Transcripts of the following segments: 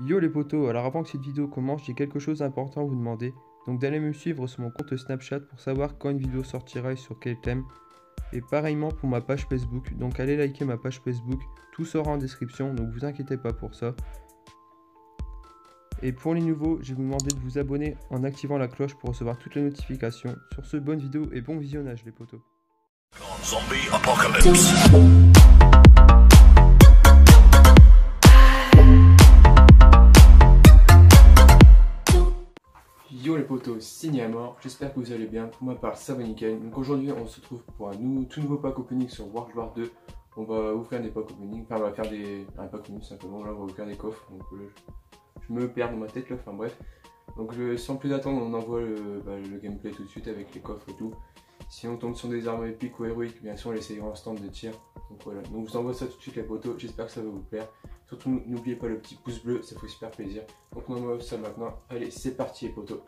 Yo les potos, alors avant que cette vidéo commence, j'ai quelque chose d'important à vous demander. Donc d'aller me suivre sur mon compte Snapchat pour savoir quand une vidéo sortira et sur quel thème. Et pareillement pour ma page Facebook, donc allez liker ma page Facebook, tout sera en description, donc vous inquiétez pas pour ça. Et pour les nouveaux, je vais vous demander de vous abonner en activant la cloche pour recevoir toutes les notifications. Sur ce, bonne vidéo et bon visionnage les potos. Potos, signé à mort, j'espère que vous allez bien, pour ma part ça va nickel. Donc aujourd'hui on se retrouve pour un tout nouveau pack opening sur World War 2. On va ouvrir des packs opening, enfin on va faire des... un pack opening simplement, là on va ouvrir des coffres. Donc euh, je, me perds dans ma tête là, enfin bref. Donc sans plus attendre on envoie le, bah, le gameplay tout de suite avec les coffres et tout. Si on tombe sur des armes épiques ou héroïques, bien sûr on essayera en stand de tir. Donc voilà, donc je vous envoie ça tout de suite les potos, j'espère que ça va vous plaire. Surtout n'oubliez pas le petit pouce bleu, ça fait super plaisir. Donc on envoie ça maintenant. Allez, c'est parti les potos.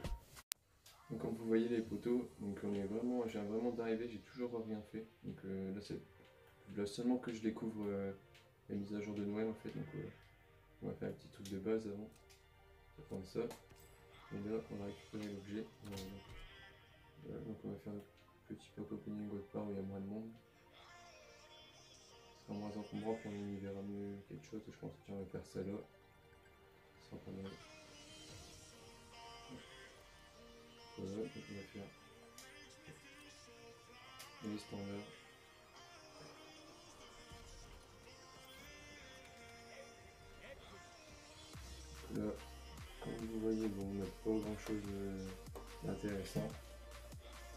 Donc comme vous voyez les potos, donc on est vraiment, j'ai vraiment d'arriver, j'ai toujours rien fait. Donc euh, là c'est là seulement que je découvre euh, la mise à jour de Noël en fait. Donc euh, on va faire un petit truc de base avant. Va prendre ça. Et là on va récupérer l'objet. Donc on va faire un petit pack opening autre part où il y a moins de monde. Ce sera moins encombrant puis on y verra mieux quelque chose. Je pense que tiens, on va faire ça là. Ça. Voilà, donc on va faire les standards. Là, comme vous voyez, bon, on n'a pas grand chose d'intéressant.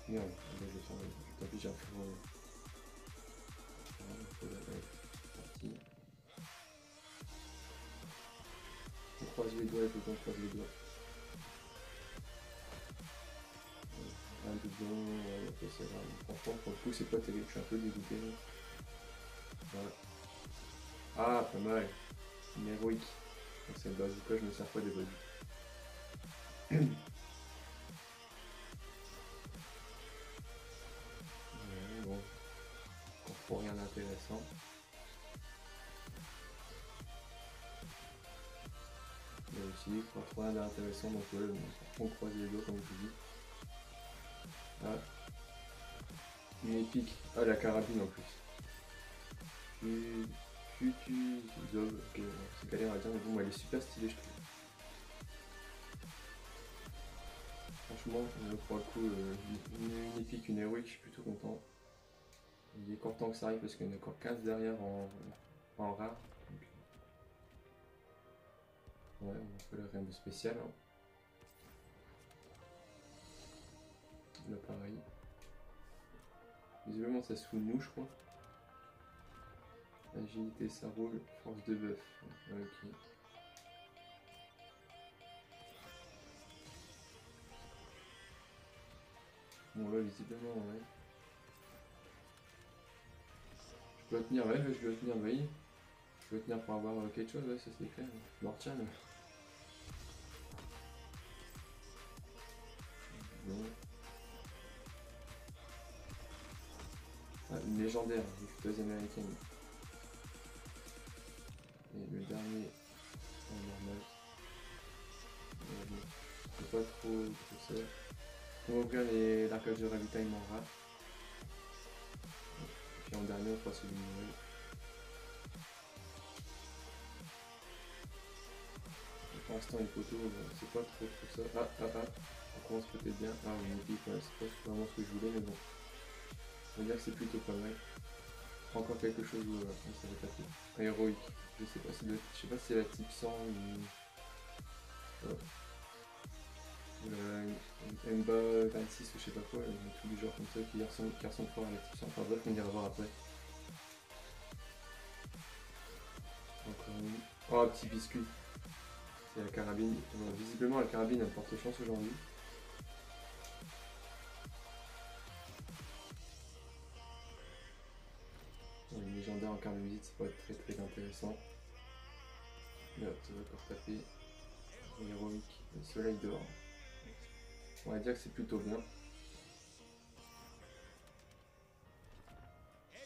Merde, je vais faire tant pis, j'ai un euh, parti. On croise les doigts, faut qu'on croise les doigts. Un doublon, ouais, c'est vrai. Franchement, pour le coup, c'est pas terrible, je suis un peu dégoûté. là. Voilà. Ah, pas mal. Une héroïque. C'est le bazooka, je me sers pas des bazookas. Bon. On trouve rien d'intéressant. Il y a aussi, on trouve rien d'intéressant, donc ouais, on, croise les doigts comme je dis. Une épique. Ah, la carabine en plus. C'est galère à dire, mais bon, elle est super stylée, je trouve. Franchement, euh, pour le coup, euh, une, épique, une héroïque, je suis plutôt content. Il est content que ça arrive parce qu'il y en a encore 15 derrière en, rare. donc. Ouais, on peut rien de spécial. hein. Là pareil. Visiblement ça se fout de nous je crois. Agilité ça roule, force de bœuf. Ok. Bon là visiblement ouais. Je dois tenir, ouais, je dois tenir, oui. Je dois tenir pour avoir euh, quelque chose, ouais, ça c'est clair. Je retiens là. Légendaire, victoire américaine. Et le dernier, en normal. C'est pas trop, trop ça. On va ouvrir les l'arcade de ravitaillement rare. Et puis en dernier, on fera celui de Pour l'instant, les poteaux, c'est pas trop trop ça. Ah, ah, ah, on commence peut-être bien. Ah, on oublie, ouais, c'est pas vraiment ce que je voulais, mais bon. On va dire que c'est plutôt pas mal. Encore quelque chose où euh, ça va. Un héroïque. Je sais pas si je sais pas si c'est la type 100 ou. Ouais. Euh, MBA 26 ou je sais pas quoi, a tous les genres comme ça qui ressemblent, qui à la type 100. Enfin bref, on ira voir après. Oh, petit biscuit. C'est la carabine. Visiblement, la carabine elle porte chance aujourd'hui. Carte de visite, c'est pas très très intéressant. Là, ça va encore taper. Héroïque, le soleil dehors. On va dire que c'est plutôt bien.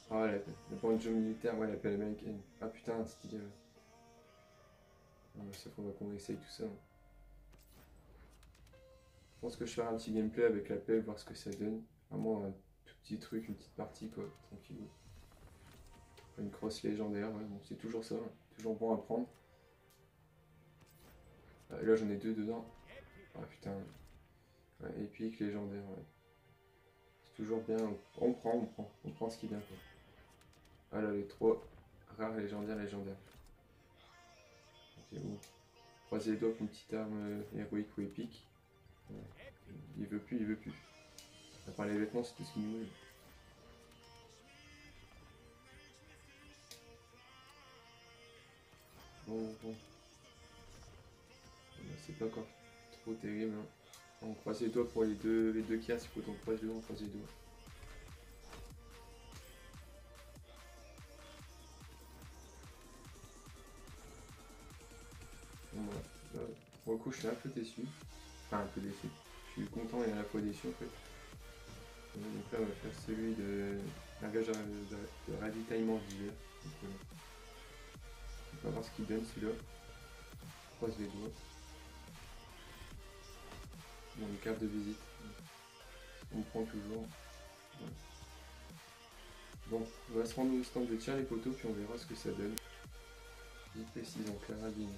Ah, la, la banjo militaire, ouais, la pelle américaine. Ah putain, stylé. ouais. Ouais, Sauf qu'on essaye tout ça. Je pense que je ferai un petit gameplay avec la paix, voir ce que ça donne. Vraiment un tout petit truc, une petite partie quoi, tranquille. Une crosse légendaire, c'est toujours ça, toujours bon à prendre. Et là j'en ai deux dedans. Ah putain. Ouais, épique, légendaire, ouais. C'est toujours bien, on prend, on prend, on prend ce qui vient quoi. Ah les trois rares légendaires, légendaires. Ok, bon. Croisez les doigts une petite arme euh, héroïque ou épique. Il veut plus, il veut plus. À part les vêtements, c'est tout ce qu'il nous veut. Bon. Bon, C'est pas encore trop terrible. hein. On croise les doigts pour les deux, les deux il faut qu'on croise les doigts, on croise les doigts. Voilà. Coup, je suis un peu déçu. Enfin, un peu déçu. Je suis content et à la fois déçu en fait. Donc là, on va faire celui de de ravitaillement d'hiver. On va voir ce qu'il donne celui-là. Croise les doigts. Bon, une carte de visite. On prend toujours. Voilà. Bon, on va se rendre au stand de tir les poteaux puis on verra ce que ça donne. Vite précis en carabine.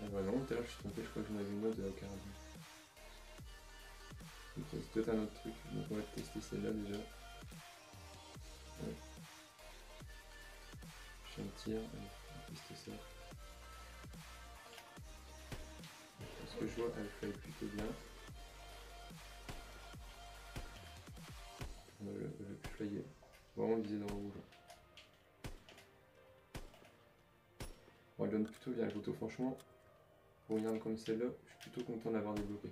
Ah bah non, tout je suis trompé, je crois que j'en avais une autre de carabine. Ok, c'est peut-être un autre truc, donc on va tester celle-là déjà. Ouais. Je un tir, allez, on va tester ça. Ce que je vois, elle fait plutôt bien. Va le, le plus flyer. Vraiment viser dans le rouge. Elle donne plutôt bien le photo, franchement. Pour une arme comme celle-là, je suis plutôt content d'avoir débloqué.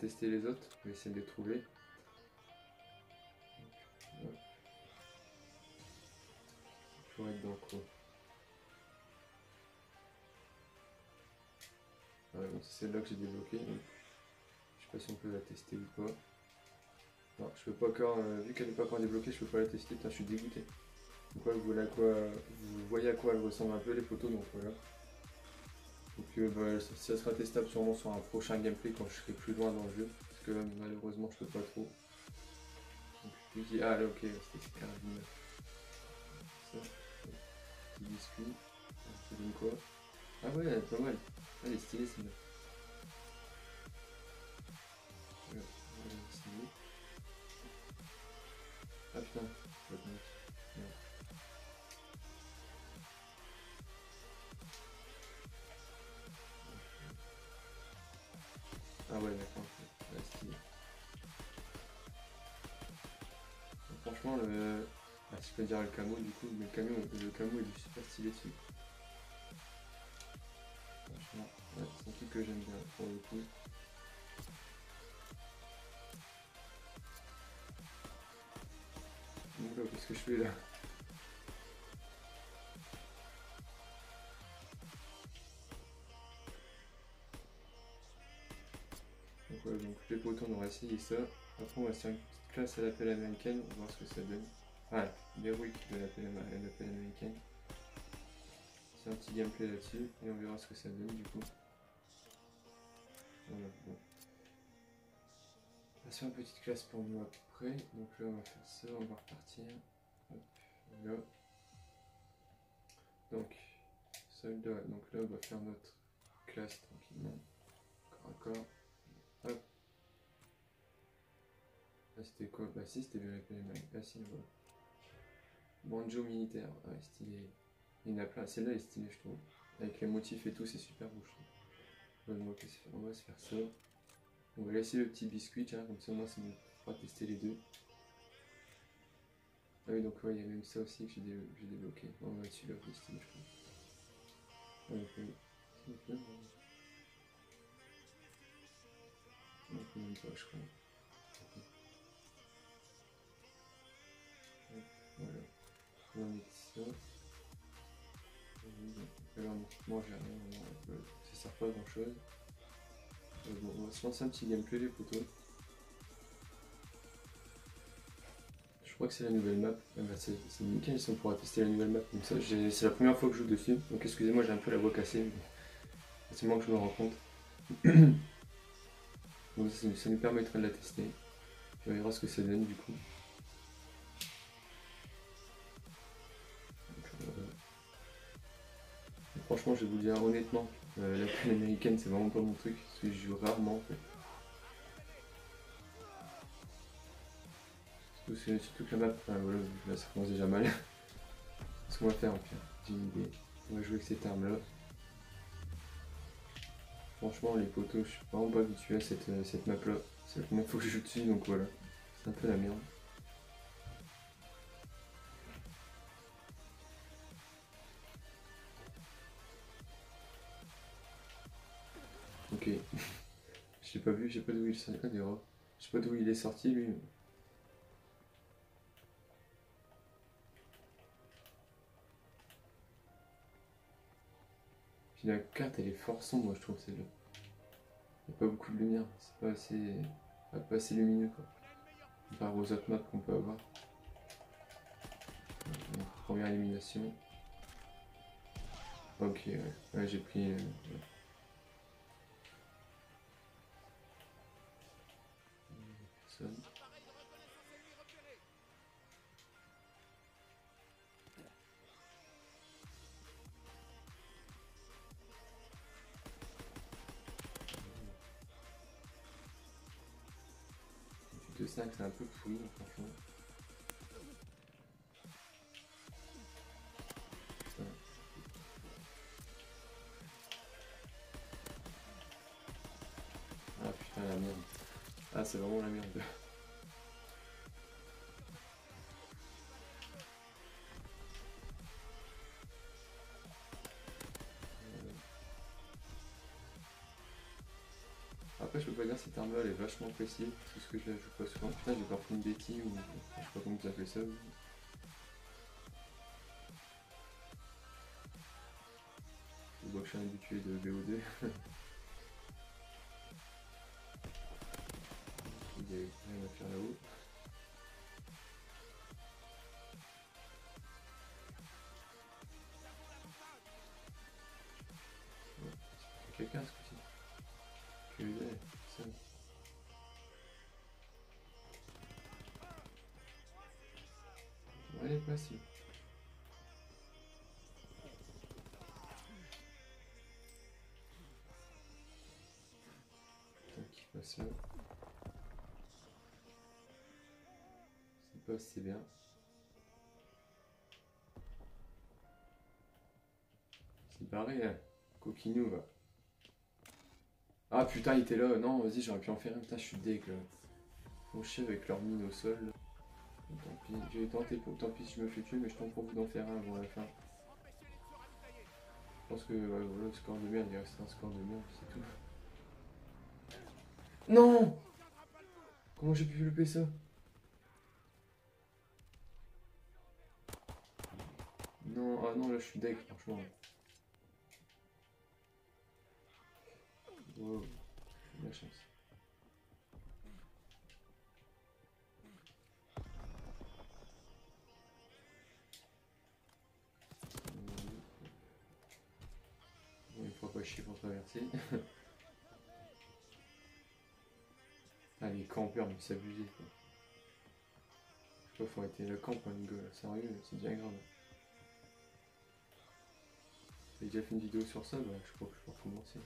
Tester les autres, on va essayer de les trouver. Faut être dans le c'est celle-là que j'ai débloquée. Je sais pas si on peut la tester ou pas. Je peux pas encore, euh, vu qu'elle n'est pas encore débloquée, je peux pas la tester, je suis dégoûté. Vous, voyez à quoi, vous voyez à quoi elle ressemble un peu les photos, donc voilà. Euh, bah, ça, sera testable sûrement sur un prochain gameplay quand je serai plus loin dans le jeu, parce que là, malheureusement je peux pas trop. Donc, je dis, ah là ok, c'était bien. Ça, petit biscuit, Ah ouais, elle est pas mal, elle est stylée celle-là. Le. Ah, si je peux dire le camo, du coup, mais le camo, est super stylé dessus. Franchement, c'est un truc que j'aime bien pour le coup. Oula, qu'est-ce que je fais là? Donc ouais, donc les poteaux, on aura essayé ça. On va faire une petite classe à l'appel américaine, on va voir ce que ça donne. Ah, l'héroïque de l'appel américaine. C'est un petit gameplay là-dessus, et on verra ce que ça donne du coup. Voilà, bon. On va faire une petite classe pour nous après. Donc là, on va faire ça, on va repartir. Hop, là. Donc, soldat. Donc là, on va faire notre classe tranquillement. Corps à corps. Hop. Là, c'était quoi? Bah, si, c'était bien la PMA. Ah, si, voilà. Banjo militaire. Ouais, stylé. Il y en a plein. Celle-là est stylée, je trouve. Avec les motifs et tout, c'est super beau, je trouve. Ouais, on va se faire ça. On va laisser le petit biscuit, comme ça, moi, ça me fera tester les deux. Ah oui, donc, ouais, il y a même ça aussi que j'ai dé- débloqué. On va dessus là, c'est stylé, je trouve. Ouais, plaît, bon. Donc, même pas, je crois. On va mettre ça. Oui, donc, alors, en équipement, j'ai rien, ça sert pas à grand chose. Euh, bon, on va se lancer un petit gameplay les potos. Je crois que c'est la nouvelle map. Ah bah, c'est nickel, si on pourra tester la nouvelle map. Donc ça, c'est la première fois que je joue dessus. Donc excusez-moi, j'ai un peu la voix cassée. mais C'est moi que je me rends compte. Donc ça, nous permettra de la tester. On verra ce que ça donne du coup. Franchement, je vais vous le dire honnêtement, euh, la peine américaine, c'est vraiment pas mon truc, parce que je joue rarement en fait. C'est- surtout que la map, enfin, voilà, là ça commence déjà mal. Ce qu'on va faire, au pire, j'ai une idée. On va jouer avec cette arme là. Franchement, les poteaux, je suis vraiment pas habitué à cette, euh, cette map là. C'est la première que je joue dessus, donc voilà. C'est un peu la merde. Ok. J'ai pas vu, j'ai pas d'où il rats. Je sais pas d'où il est sorti lui. La carte elle est fort sombre je trouve celle-là. Il n'y a pas beaucoup de lumière, c'est pas assez. pas- pas assez lumineux quoi. Comparé aux autres maps qu'on peut avoir. Donc, Première élimination. Ok ouais, Ouais, j'ai pris. euh. De 5 c'est un peu fouillis franchement. Après, je peux pas dire cette arme là elle est vachement précise, c'est ce que je la joue pas souvent. Putain, j'ai pas pris une bêtise ou je sais pas comment vous appelez ça. vous. Je vois que je suis un habitué de BO2. Il y a rien à faire là-haut. Quelqu'un ce coup-ci. Ça. Ouais, si. Tac, passe. C'est bien. C'est barré, hein. Coquinou, va. Ah putain, il était là. Non, vas-y, j'aurais pu en faire un. Putain, je suis deg là. Mon chef avec leur mine au sol. Tant pis, j'ai tenté pour. Tant pis je me fais tuer, mais je tente pour vous d'en faire un avant la fin. Je pense que voilà, le score de merde, il reste un score de merde, c'est tout. Non Comment j'ai pu louper ça? Non, ah non, là je suis deg, franchement. Wow, la chance. Bon, il faut pas chier pour traverser. ah, les campeurs, mais c'est abusé quoi. Je sais pas, faut arrêter le camp, hein, sérieux, c'est bien grave. J'ai déjà fait une vidéo sur ça, bah, je crois que je peux recommencer.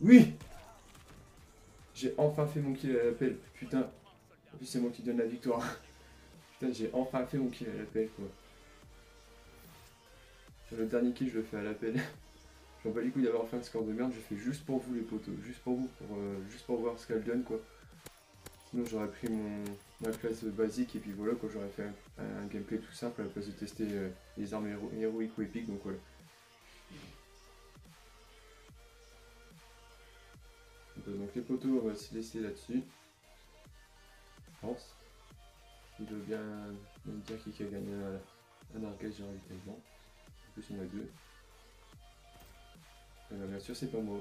Oui J'ai enfin fait mon kill à l'appel, putain. En plus, c'est moi qui donne la victoire. Putain, j'ai enfin fait mon kill à l'appel, quoi. Le dernier kill, je le fais à l'appel. J'en bats les couilles d'avoir fait un score de merde, je fais juste pour vous, les potos. Juste pour vous, pour, euh, juste pour voir ce qu'elle donne, quoi. Sinon, j'aurais pris mon, ma classe basique et puis voilà, quoi. J'aurais fait un, gameplay tout simple à la place de tester euh, les armes héro- héroïques ou épiques, donc voilà. Donc les poteaux, on va se laisser là-dessus. Je pense. Il veut bien me dire qui a gagné un, un arcade, ravitaillement. En plus, il y en a deux. Ben, bien sûr, c'est pas moi.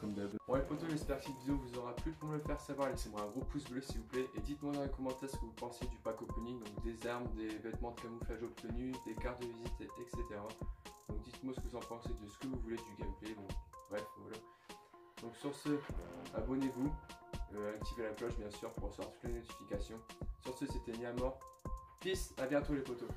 Comme d'hab. Bon les potos, j'espère que cette vidéo vous aura plu. Pour me le faire savoir, laissez-moi un gros pouce bleu s'il vous plaît. Et dites-moi dans les commentaires ce que vous pensez du pack opening. Donc des armes, des vêtements de camouflage obtenus, des cartes de visite, etc. Donc dites-moi ce que vous en pensez de ce que vous voulez du gameplay. Bref, voilà. Donc sur ce, abonnez-vous. Euh, activez la cloche bien sûr pour recevoir toutes les notifications. Sur ce, c'était Niamor. Peace, à bientôt les potos.